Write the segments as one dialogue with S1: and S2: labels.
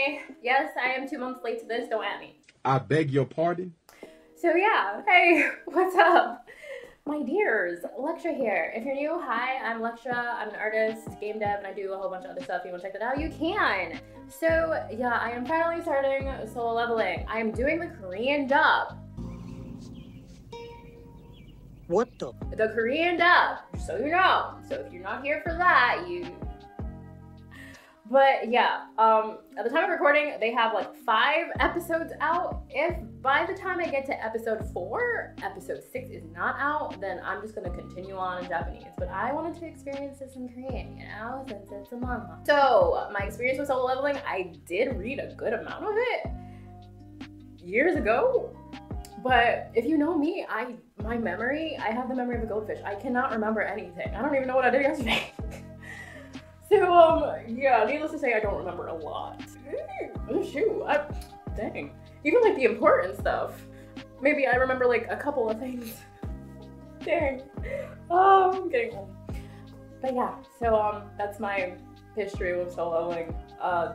S1: anime. Yes, I am two months late to this. Don't at me.
S2: I beg your pardon?
S1: So yeah, hey, what's up? My dears, Lehxra here. If you're new, hi, I'm Lehxra. I'm an artist, game dev, and I do a whole bunch of other stuff. If you want to check that out, you can. So yeah, I am finally starting solo leveling. I am doing the Korean dub.
S3: What the?
S1: The Korean dub, so you know. So if you're not here for that, you but yeah, um, at the time of recording, they have like five episodes out. If by the time I get to episode four, episode six is not out, then I'm just gonna continue on in Japanese. But I wanted to experience this in Korean, you know, since it's a manhwa. So my experience with solo leveling, I did read a good amount of it years ago. But if you know me, I my memory, I have the memory of a goldfish. I cannot remember anything. I don't even know what I did yesterday. So, um, yeah, needless to say, I don't remember a lot. Oh, shoot, I, dang. Even like the important stuff. Maybe I remember like a couple of things. dang. Oh, I'm getting old. But yeah, so, um, that's my history with soloing. Uh,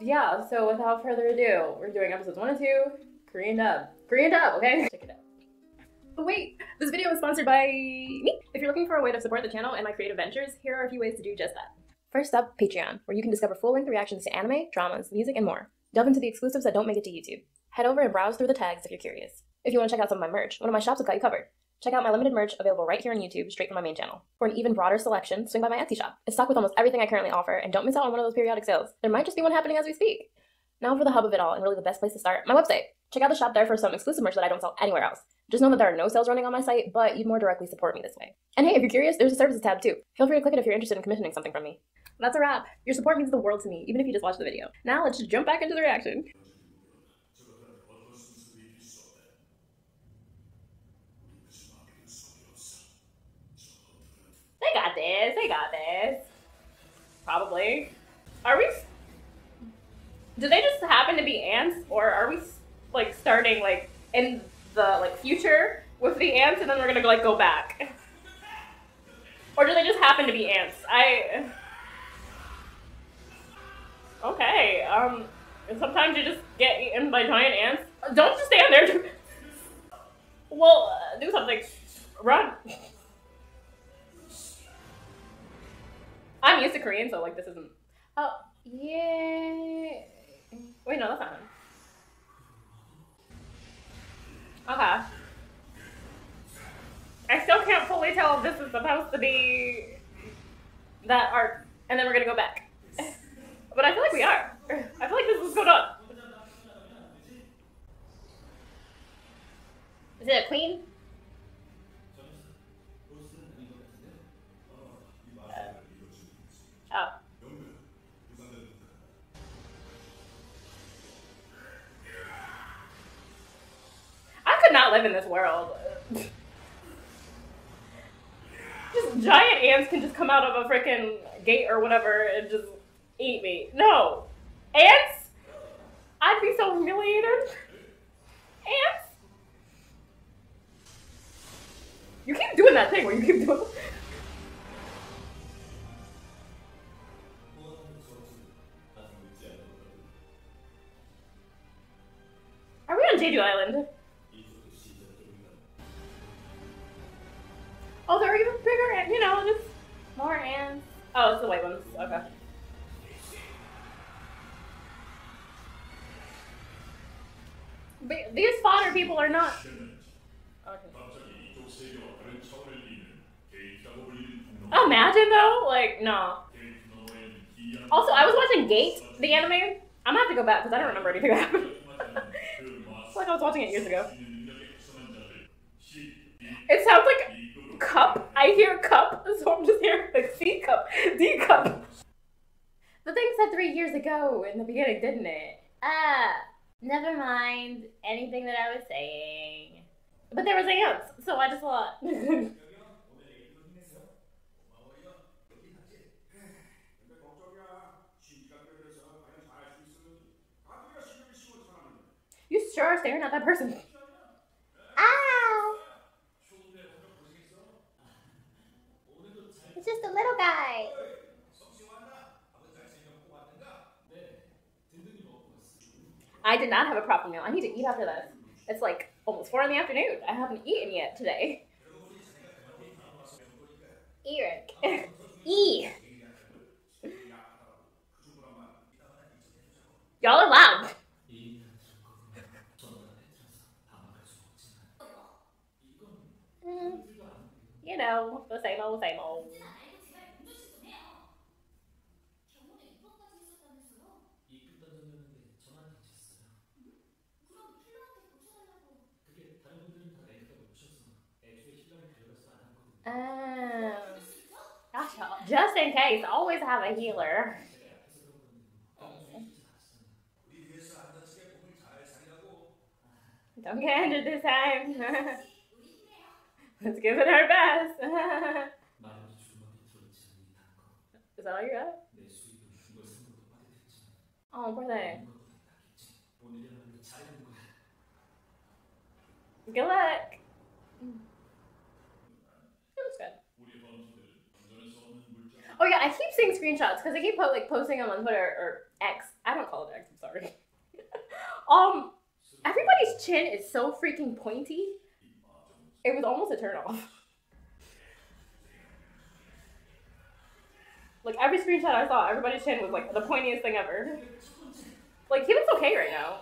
S1: yeah, so without further ado, we're doing episodes one and two, Korean dub. Korean dub, okay? Check it out. But wait, this video is sponsored by me. If you're looking for a way to support the channel and my creative ventures, here are a few ways to do just that. First up, Patreon, where you can discover full-length reactions to anime, dramas, music, and more. Delve into the exclusives that don't make it to YouTube. Head over and browse through the tags if you're curious. If you want to check out some of my merch, one of my shops has got you covered. Check out my limited merch available right here on YouTube, straight from my main channel. For an even broader selection, swing by my Etsy shop. It's stocked with almost everything I currently offer, and don't miss out on one of those periodic sales. There might just be one happening as we speak. Now for the hub of it all, and really the best place to start, my website. Check out the shop there for some exclusive merch that I don't sell anywhere else. Just know that there are no sales running on my site, but you'd more directly support me this way. And hey, if you're curious, there's a services tab too. Feel free to click it if you're interested in commissioning something from me. That's a wrap. Your support means the world to me, even if you just watched the video. Now let's just jump back into the reaction. They got this. They got this. Probably. Are we? Do they just happen to be ants, or are we like starting like in the like future with the ants, and then we're gonna like go back? Or do they just happen to be ants? I. Okay. Um. And sometimes you just get eaten by giant ants. Don't just stand there. well, uh, do something. Run. I'm used to Korean, so like this isn't. Oh yeah. Wait, no, that's not him. Okay. I still can't fully tell if this is supposed to be that art, and then we're gonna go back. But I feel like we are. I feel like this is going on. Is it a queen? Oh. Live in this world. just giant ants can just come out of a freaking gate or whatever and just eat me. No. Ants? I'd be so humiliated. Ants? You keep doing that thing where you keep doing fodder people are not. Okay. Imagine though, like no. Also, I was watching Gate, the anime. I'm gonna have to go back because I don't remember anything that happened. it's like I was watching it years ago. It sounds like cup. I hear cup, so I'm just hearing like C cup, D cup. The thing said three years ago in the beginning, didn't it? Ah, never mind anything that I was saying. But there was ants, so I just thought. you sure are staring at that person. Ow! It's just a little guy. I did not have a proper meal. I need to eat after this. It's like almost four in the afternoon. I haven't eaten yet today. Eric. E. Y'all are loud. Mm, you know, the same old, same old. Um, gosh, just in case, always have a healer. Don't get injured this time. Let's give it our best. Is that all you got? Oh, thing. Good luck. Oh yeah, I keep seeing screenshots because I keep po- like posting them on Twitter or X. I don't call it X. I'm sorry. um, everybody's chin is so freaking pointy. It was almost a turnoff. Like every screenshot I saw, everybody's chin was like the pointiest thing ever. Like he looks okay right now.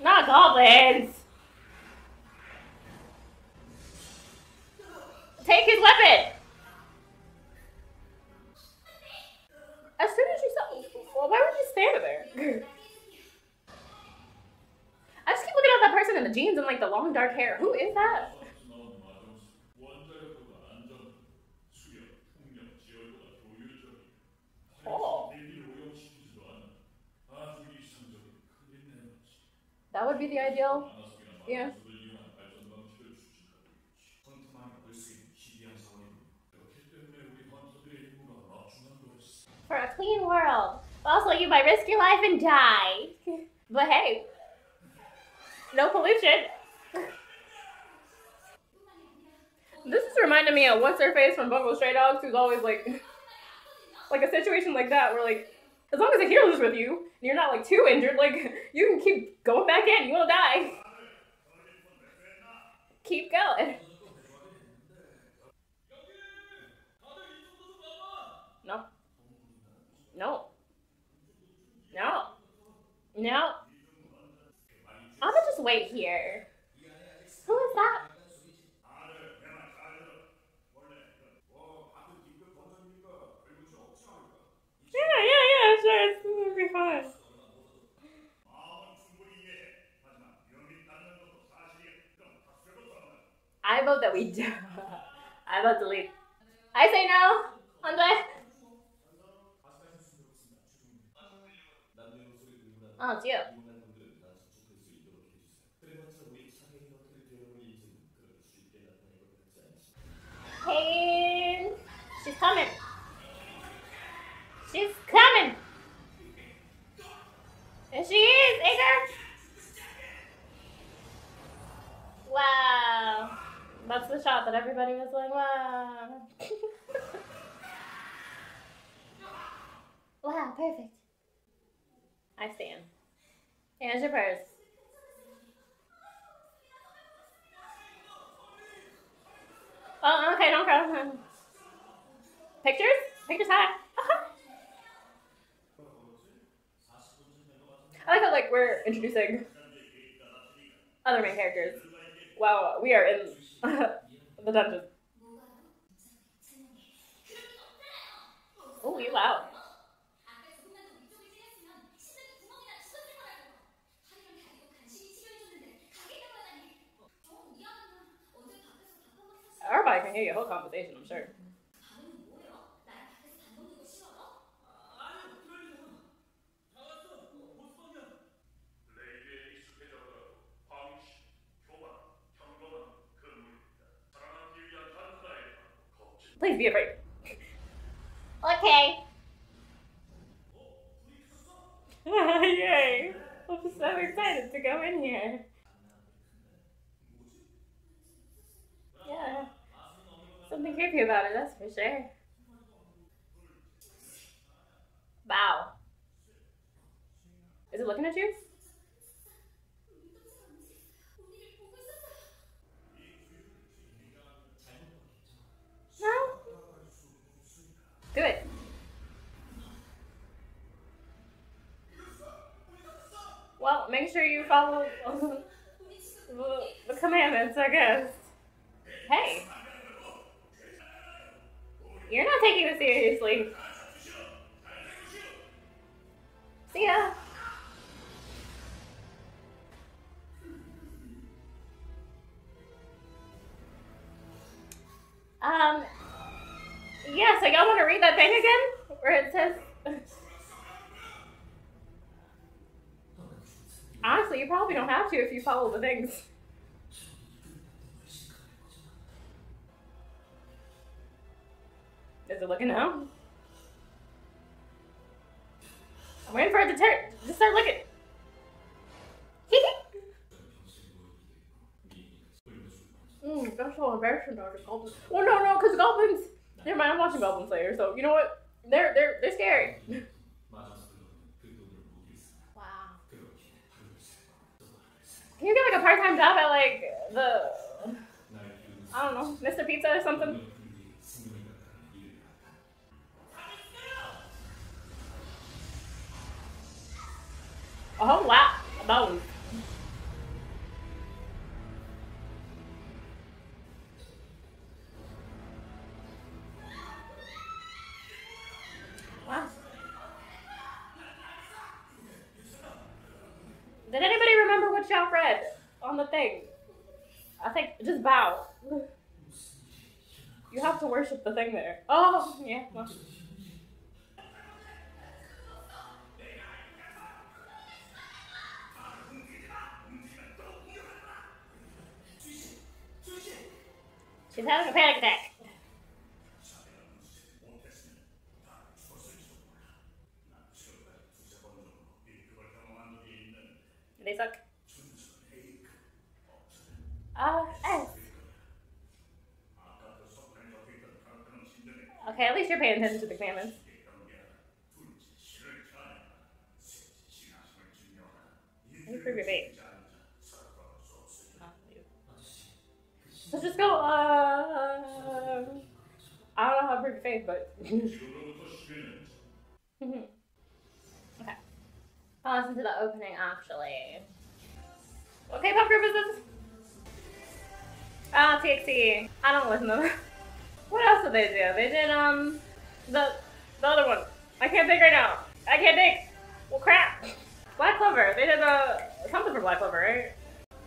S1: Not goblins. Take his weapon. Well, why would you stand there? I just keep looking at that person in the jeans and like the long dark hair. Who is that? Oh. That would be the ideal. Yeah. For a clean world. Also, you might risk your life and die. But hey, no pollution. This is reminding me of what's her face from Bungo Stray Dogs, who's always like, like a situation like that where like, as long as a healer's with you, and you're not like too injured, like you can keep going back in. You won't die. Keep going. No. No. No. I'm gonna just wait here. Who is that? Yeah, yeah, yeah, sure. It's gonna be fine. I vote that we do. I vote delete. I say no. Andre. Oh, it's you. Hey, she's coming. She's coming. There she is, Igor. Wow. That's the shot that everybody was like, wow. wow, perfect. I stand. Here's your purse. Oh, okay, don't cry. Pictures? Pictures high. I like how like we're introducing other main characters. Wow, we are in the dungeon. Oh, you loud. Everybody can hear your whole conversation, I'm sure. Please be afraid. Okay. Yay! I'm so excited to go in here. Creepy about it, that's for sure. Wow. Is it looking at you? No? Do it. Well, make sure you follow the, the commandments, I guess. Hey. You're not taking this seriously. See ya. Um, yeah, so y'all want to read that thing again? Where it says. Honestly, you probably don't have to if you follow the things. Is it looking now? I'm waiting for it to turn. Just start looking. mm, that's so embarrassing, Dr. Goblin. Well, no, no, because goblins. Never mind, I'm watching Goblin Slayer, so you know what? They're they're they're scary. Wow. Can you get like a part-time job at like the I don't know, Mr. Pizza or something? A whole lot of. Wow. Did anybody remember what y'all read on the thing? I think just bow. You have to worship the thing there. Oh, yeah. Well. They suck. Uh, S. Okay, at least you're paying attention to the commandments. You prove your just go, uh, I don't know how to prove your faith, but. Mhm. okay. I'll listen to the opening actually. What K-pop group is this? Ah, TXT. I don't listen to them. What else did they do? They did um the the other one. I can't think right now. I can't think. Well, crap. Black Clover. They did uh something for Black Clover, right?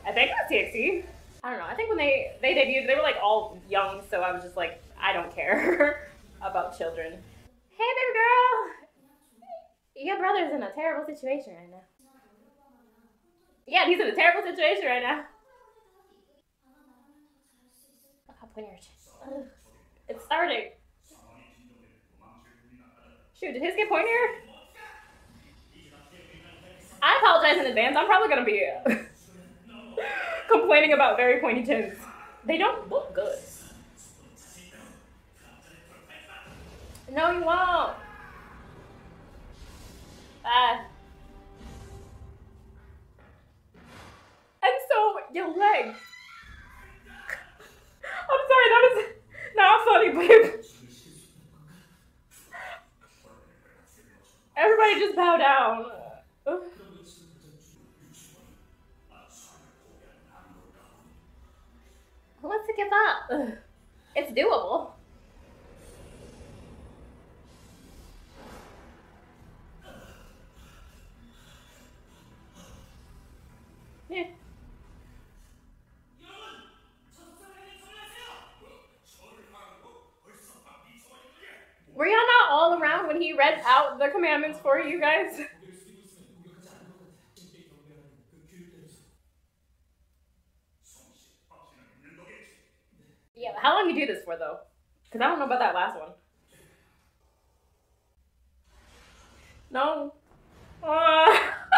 S1: I think that's TXT. I don't know. I think when they they debuted, they were like all young, so I was just like, I don't care about children. Hey, baby girl. Your brother's in a terrible situation right now. Yeah, he's in a terrible situation right now. It's starting. Shoot, did his get pointier? I apologize in advance. I'm probably gonna be complaining about very pointy chins. They don't look good. No, you won't. Ah. And so your leg. I'm sorry, that was not funny, babe. Everybody just bow down. Who wants to give up? It's doable. Were y'all not all around when he read out the commandments for you guys? Yeah, how long you do this for though? Because I don't know about that last one. No. Ah.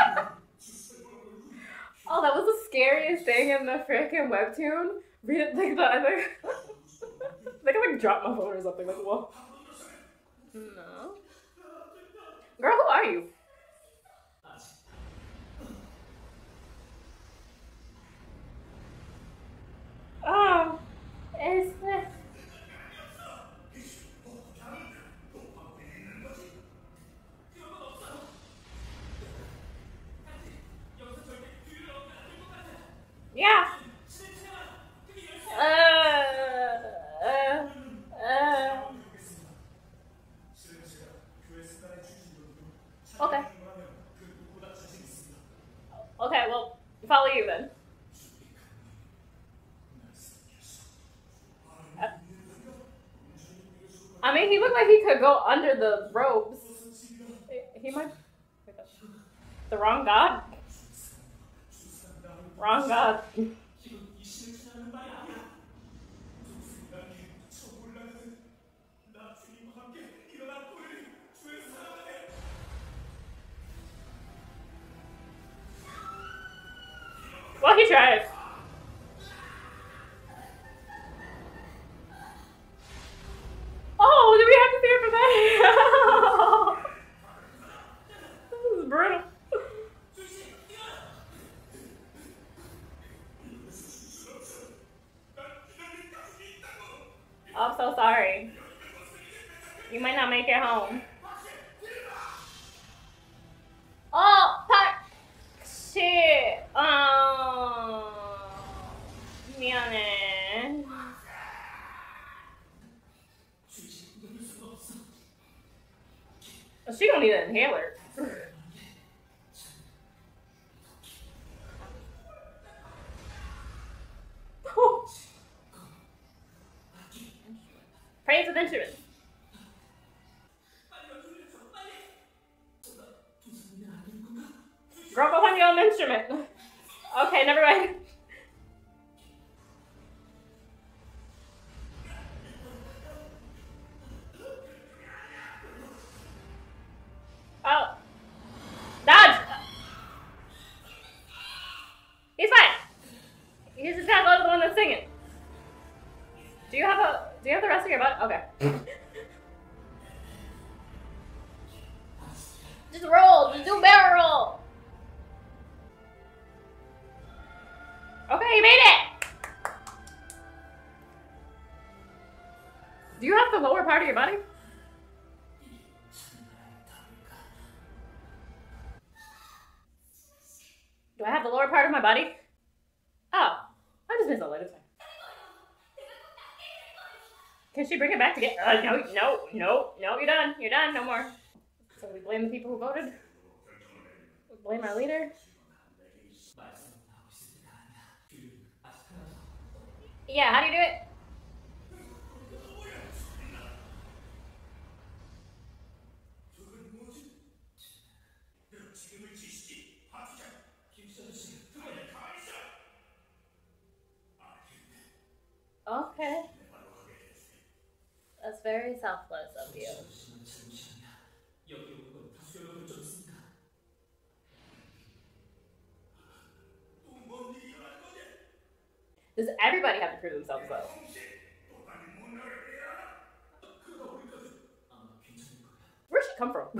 S1: oh, that was the scariest thing in the freaking webtoon. Read it like. I think. I I like dropped my phone or something like whoa. No. Girl, who are you?
S4: Oh, it's this. Yeah. Uh, Okay. Okay, well, follow you then. I mean, he looked like he could go under the robes. He might. The wrong god? Wrong god. Well, he tries. Oh, did we have to it for that? this is brutal. I'm so sorry. You might not make it home. Oh, fuck. Shit. Um. 미안해. She don't need an inhaler. Praise with instruments. Girl, go find your own instrument. Okay, never mind. Of your butt? Okay. Uh, no, no, no, no. You're done. You're done. No more. So we blame the people who voted. We blame our leader. Yeah. How do you do it? Okay. Very selfless of you. Does everybody have to prove themselves though? Where'd she come from?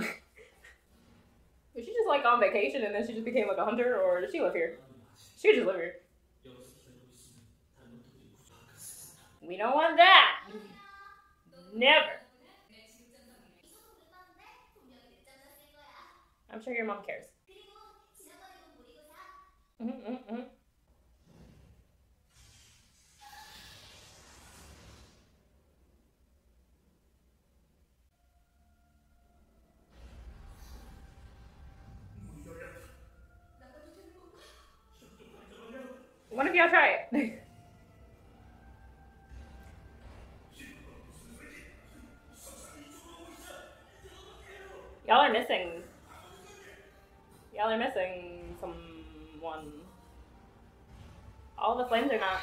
S4: Was she just like on vacation and then she just became like a hunter, or did she live here? She just live here. We don't want that. Never. I'm sure your mom cares. Mhm, mhm, flames are not.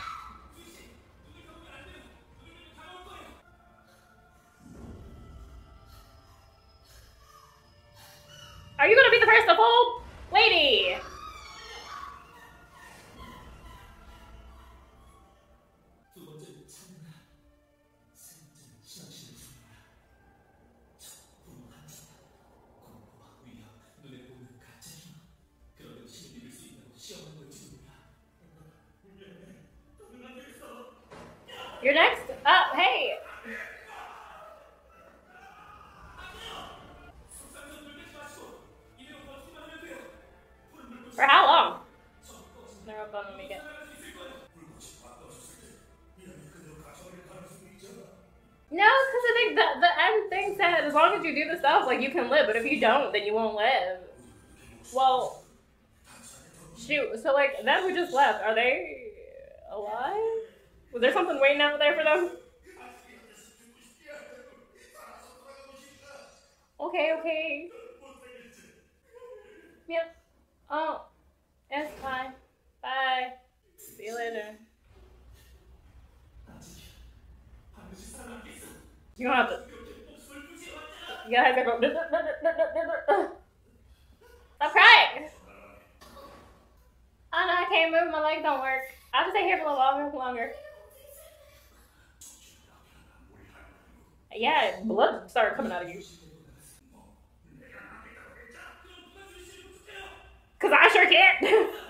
S4: Are you gonna be the first to fold? Lady!
S1: Can live. But if you don't, then you won't live. Well, shoot. So like them who just left, are they alive? Was there something waiting out there for them? Okay, okay. Yep. Oh, it's fine. Bye. See you later. You don't have to. You gotta have to go. Stop crying. Oh no, I can't move. My legs don't work. I'll just stay here for a little longer. Longer. Yeah, blood started coming out of you. Cause I sure can't.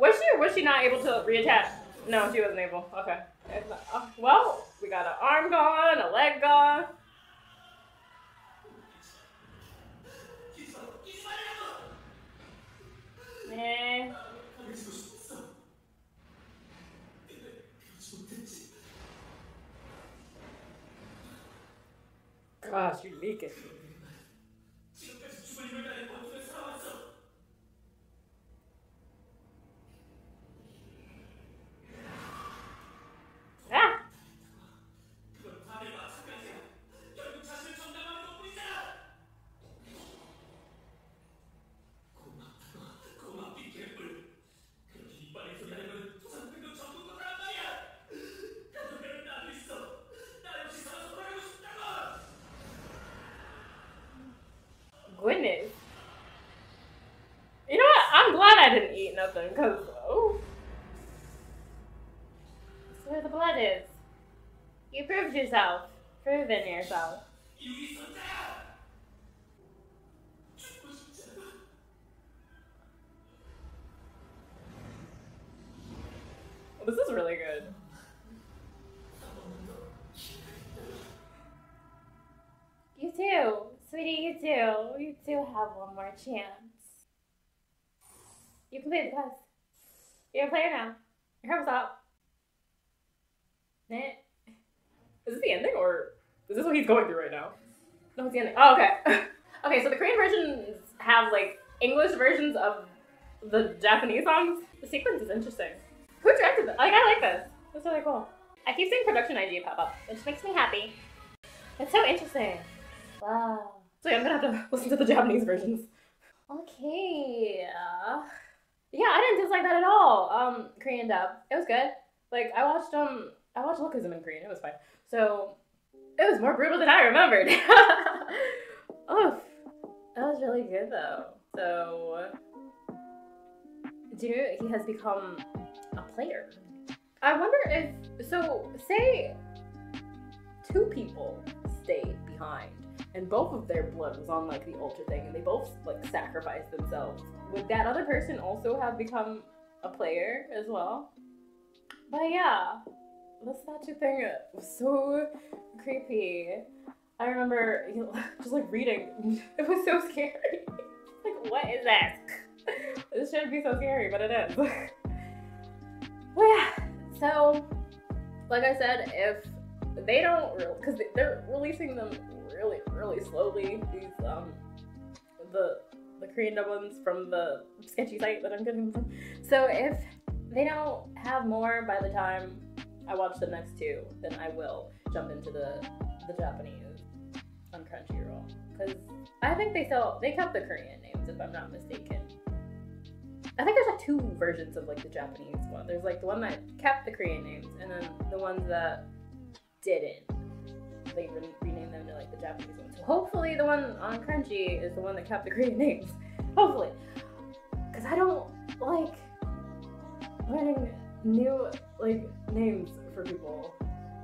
S1: Was she was she not able to reattach? No, she wasn't able. Okay. Not- oh, well, we got an arm gone, a leg gone. Eh. Gosh, you leaking. Ah! Goodness. You know what? I'm glad I didn't eat nothing because, oh. That's where the blood is. You proved yourself. Proven yourself. This is really good. You too, sweetie. You too. You too have one more chance. You can play the quest. You're a player now. Your help's up. Eh. Is this the ending or is this what he's going through right now? No, it's the ending. Oh, okay. okay, so the Korean versions have like English versions of the Japanese songs. The sequence is interesting. Who directed this? Like, I like this. That's really cool. I keep seeing production ID pop up, which makes me happy. It's so interesting. Wow. So yeah, I'm gonna have to listen to the Japanese versions. Okay. Yeah, I didn't dislike that at all. Um, Korean dub. It was good. Like I watched um I watched Lookism in Korean, it was fine. So it was more brutal than I remembered. oh that was really good though. So do you he has become a player? I wonder if so say two people stayed behind and both of their blood was on like the altar thing and they both like sacrificed themselves would that other person also have become a player as well? But yeah the statue thing was so creepy. I remember you know, just like reading. It was so scary. Like what is this this shouldn't be so scary but it is. Well yeah so like i said if they don't because they're releasing them really really slowly these um the the korean ones from the sketchy site that i'm getting from so if they don't have more by the time i watch the next two then i will jump into the the japanese on crunchyroll because i think they still they kept the korean names if i'm not mistaken I think there's like two versions of like the Japanese one. There's like the one that kept the Korean names, and then the ones that didn't. They re- like the Japanese one. So hopefully the one on Crunchy is the one that kept the Korean names. Hopefully, because I don't like. learning new like names for people,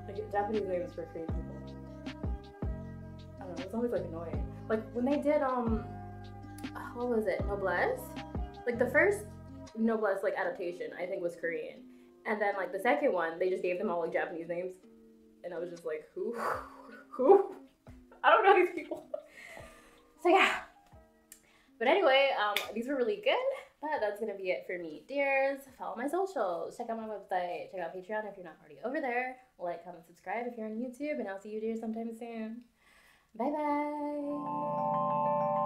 S1: like Japanese names for Korean people. I don't know. It's always like annoying. Like when they did um, what was it? Noblesse. Like the first Noblesse like adaptation, I think was Korean, and then like the second one, they just gave them all like Japanese names, and I was just like, who? These people. So yeah. But anyway, um, these were really good. But that's gonna be it for me, dears. Follow my socials. Check out my website. Check out Patreon if you're not already over there. Like, comment, subscribe if you're on YouTube, and I'll see you dears sometime soon. Bye bye.